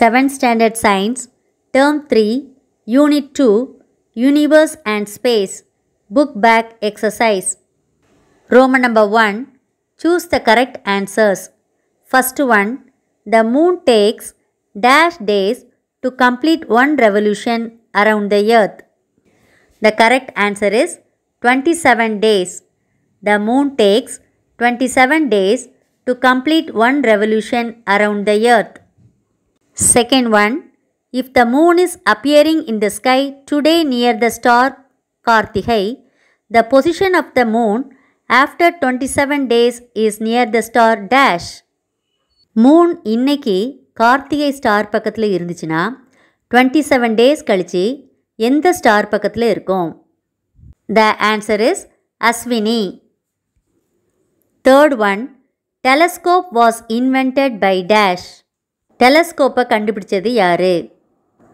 7th Standard Science, Term 3, Unit 2, Universe and Space, Book Back Exercise. Roman number 1, choose the correct answers. First one, the moon takes dash days to complete one revolution around the earth. The correct answer is 27 days. The moon takes 27 days to complete one revolution around the earth. Second one, if the moon is appearing in the sky today near the star Kartigai, the position of the moon after 27 days is near the star dash. Moon இன்னைக்கு Karthigai star பக்கத்தில் இருந்துச்சுன்னா twenty seven days கழித்து எந்த star பக்கத்தில் இருக்கும் the answer is Ashwini third one telescope was invented by dash டெலஸ்கோப்பை கண்டுபிடிச்சது யார்?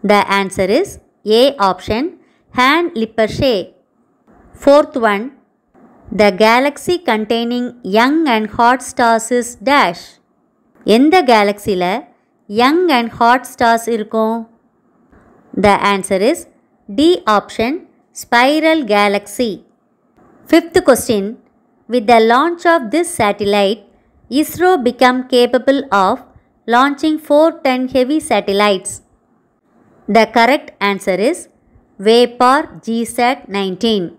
The answer is A option Hans Lippershey fourth one the galaxy containing young and hot stars is dash எந்த கேலக்ஸியில் young and hot stars இருக்கும்? The answer is D option spiral galaxy fifth question with the launch of this satellite ISRO become capable of launching 4 10 heavy satellites. The correct answer is VAPOR GSAT 19.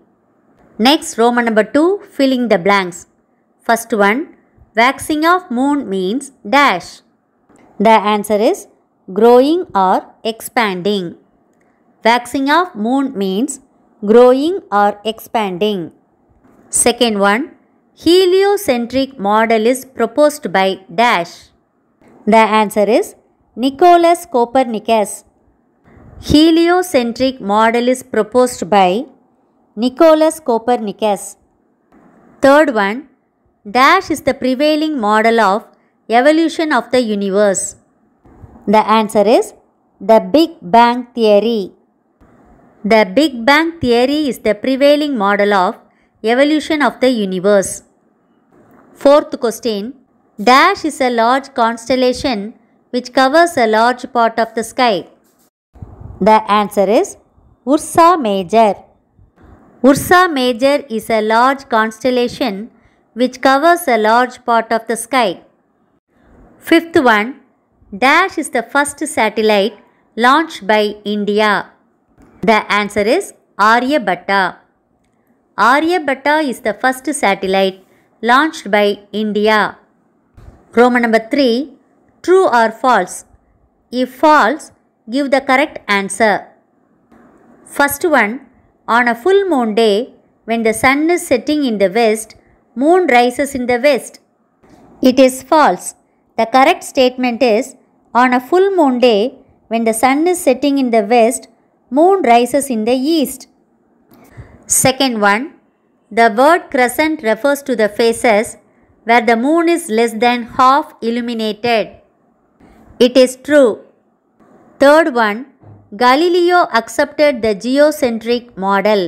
Next, Roman number 2, filling the blanks. First one, waxing of moon means dash. The answer is growing or expanding. Waxing of moon means growing or expanding. Second one, heliocentric model is proposed by dash. The answer is Nicholas Copernicus. Heliocentric model is proposed by Nicholas Copernicus. Third one, Dash is the prevailing model of evolution of the universe. The answer is the Big Bang Theory. The Big Bang Theory is the prevailing model of evolution of the universe. Fourth question, Dash is a large constellation which covers a large part of the sky. The answer is Ursa Major. Ursa Major is a large constellation which covers a large part of the sky. Fifth one, Dash is the first satellite launched by India. The answer is Aryabhatta. Aryabhatta is the first satellite launched by India. Roman number 3. True or false? If false, give the correct answer. First one. On a full moon day, when the sun is setting in the west, moon rises in the west. It is false. The correct statement is on a full moon day, when the sun is setting in the west, moon rises in the east. Second one. The word crescent refers to the phases where the moon is less than half illuminated. It is true. Third one, Galileo accepted the geocentric model.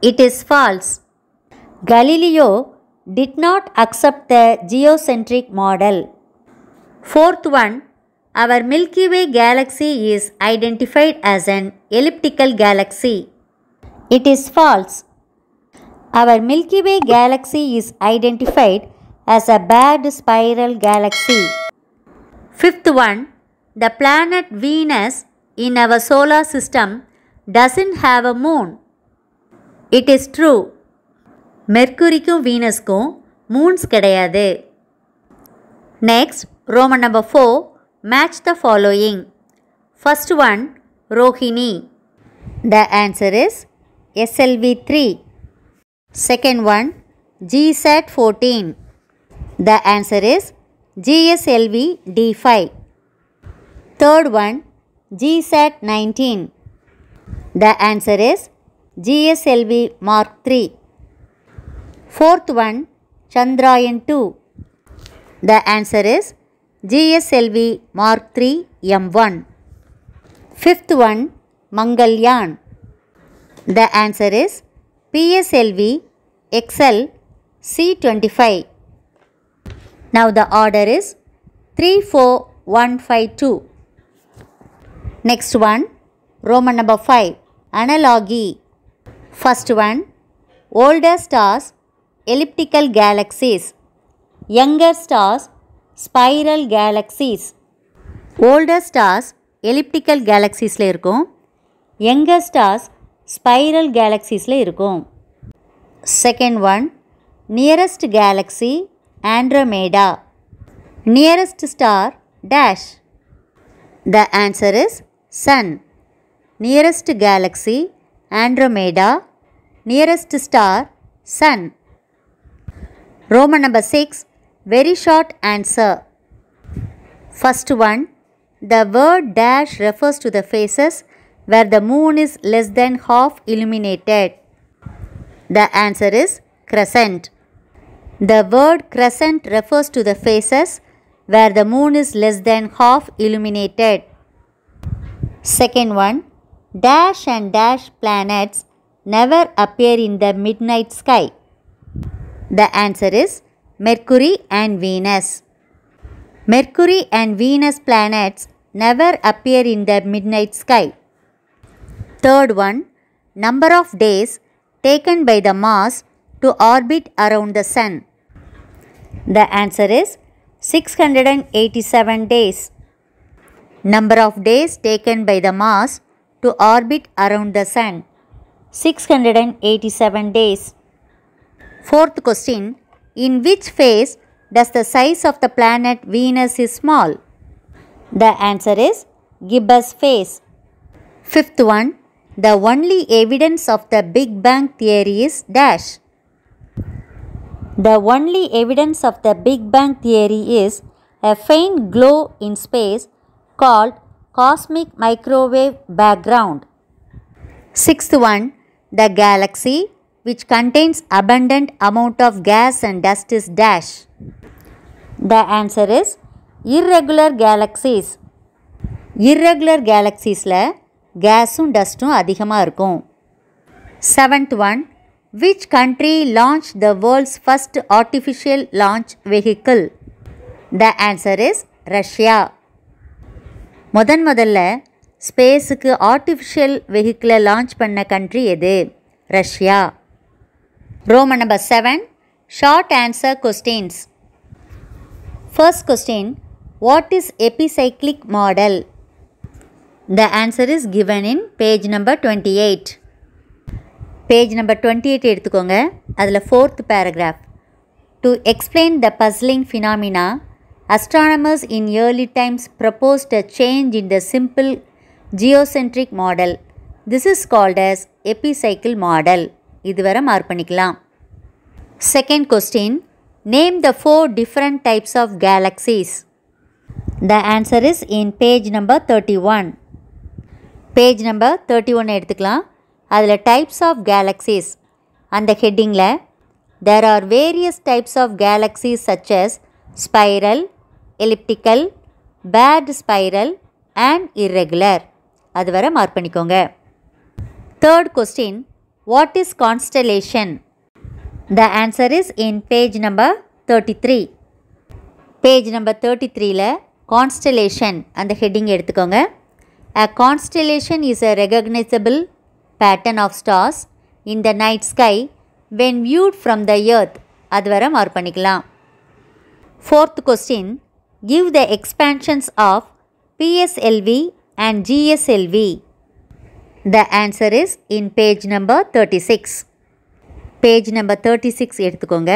It is false. Galileo did not accept the geocentric model. Fourth one, our Milky Way galaxy is identified as an elliptical galaxy. It is false. Our Milky Way galaxy is identified as a barred spiral galaxy. Fifth one, the planet Venus in our solar system doesn't have a moon. It is true. மெர்க்குரிக்கும் வீனஸ்க்கும் moons கிடையாது Next, Roman number four. Match the following. First one, Rohini. The answer is SLV three. Second one, GSAT 14. The answer is GSLV D5. Third one, GSAT 19. The answer is GSLV Mark 3. Fourth one, Chandrayaan 2. The answer is GSLV Mark 3 M1. Fifth one, Mangalyaan. The answer is PSLV XL C25. Now the order is 34152. Next one, Roman number 5, analogy. First one, older stars, elliptical galaxies. Younger stars, spiral galaxies. Older stars, elliptical galaxiesல இருக்கும் younger stars, spiral galaxiesல இருக்கும் Second one, nearest galaxy, Andromeda. Nearest star, dash. The answer is Sun. Nearest galaxy, Andromeda. Nearest star, Sun. Roman number 6, very short answer. First one, the word dash refers to the phases where the moon is less than half illuminated. The answer is crescent. The word crescent refers to the phases where the moon is less than half illuminated. Second one, dash and dash planets never appear in the midnight sky. The answer is Mercury and Venus. Mercury and Venus planets never appear in the midnight sky. Third one, number of days taken by the Mars to orbit around the Sun. The answer is 687 days. Number of days taken by the Mars to orbit around the Sun. 687 days. Fourth question, in which phase does the size of the planet Venus is small? The answer is gibbous phase. Fifth one, the only evidence of the Big Bang theory is dash. The only evidence of the Big Bang theory is a faint glow in space called cosmic microwave background. Sixth one, the galaxy which contains abundant amount of gas and dust is dash. The answer is irregular galaxies. irregular galaxiesல கேஸும் டஸ்ட்டும் அதிகமாக இருக்கும். Seventh one which country launch the world's first artificial launch vehicle the answer is Russia முதன் முதல்ல ஸ்பேஸுக்கு artificial வெஹிக்கிளை launch பண்ண கண்ட்ரி எது? Russia Roman number seven short answer questions first question what is epicyclic model the answer is given in page number twenty eight page number twenty eight எடுத்துக்கோங்க. அதில் fourth paragraph to explain the puzzling phenomena astronomers in early times proposed a change in the simple geocentric model this is called as epicycle model இதுவரை mark பண்ணிக்கலாம். Second question name the four different types of galaxies the answer is in page number thirty one page number thirty one எடுத்துக்கலாம். அதில் types of galaxies அந்த ஹெட்டிங்கில் there are various types of galaxies such as spiral elliptical barred spiral and irregular அது வர mark பண்ணிக்கோங்க. Third question what is constellation the answer is in page number thirty three page number thirty த்ரீயில் constellation அந்த heading எடுத்துக்கோங்க. A constellation is a recognizable pattern of stars in the night sky when viewed from the earth. அது வர mark பண்ணிக்கலாம். Fourth question give the expansions of PSLV and GSLV the answer is in page number thirty six page number thirty six எடுத்துக்கோங்க.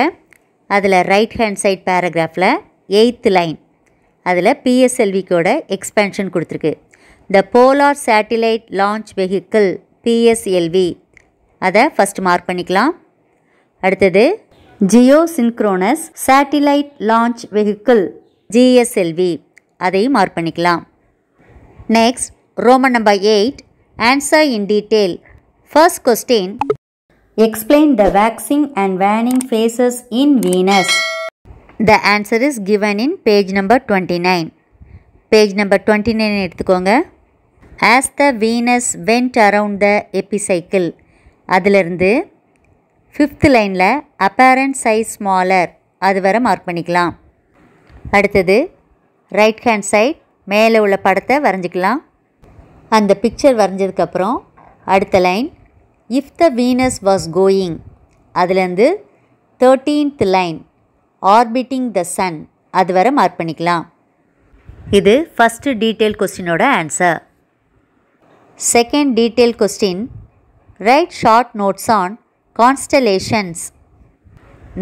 அதில் right hand side பேராகிராஃபில் eighth line அதில் பிஎஸ்எல்விக்கோட expansion கொடுத்துருக்கு. The polar satellite launch vehicle PSLV அதை first mark பண்ணிக்கலாம். அடுத்தது geosynchronous satellite launch vehicle GSLV அதையும் மார்க் பண்ணிக்கலாம். Next Roman number eight answer in detail first question explain the waxing and waning phases in Venus the answer is given in page number twenty nine page number twenty nine எடுத்துக்கோங்க. As the Venus went around the epicycle அதிலிருந்து fifth லைனில் apparent size smaller அது வரை mark பண்ணிக்கலாம். அடுத்தது right hand side மேலே உள்ள படத்தை வரைஞ்சிக்கலாம். அந்த பிக்சர் வரைஞ்சதுக்கப்புறம் அடுத்த line if the Venus was going அதுலேருந்து thirteenth line orbiting the sun அது வரை மார்க் பண்ணிக்கலாம். இது first detail கொஸ்டினோட answer second detail question write short notes on constellations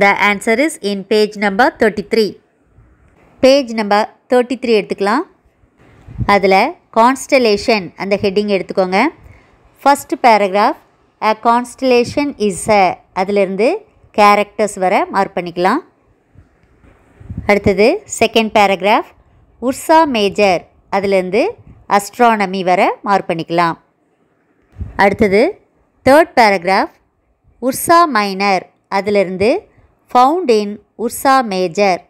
the answer is in page number thirty three page number thirty three எடுத்துக்கலாம். அதில் constellation அந்த heading எடுத்துக்கோங்க. First paragraph a constellation is a அதிலிருந்து characters வர mark பண்ணிக்கலாம். அடுத்தது second paragraph Ursa Major அதிலிருந்து astronomy வர மார்க் பண்ணிக்கலாம். அடுத்தது தேர்ட் பேராகிராஃப் உர்சா மைனர் அதிலிருந்து ஃபவுண்ட் இன் உர்சா மேஜர்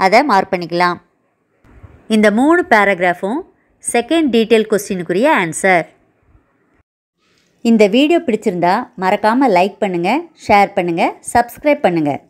அதை மார்க் பண்ணிக்கலாம். இந்த மூணு பேராகிராஃபும் செகண்ட் டீட்டெயில் கொஸ்டினுக்குரிய ஆன்சர் இந்த வீடியோ பிடிச்சிருந்தா மறக்காமல் லைக் பண்ணுங்கள் ஷேர் பண்ணுங்கள் சப்ஸ்கிரைப் பண்ணுங்கள்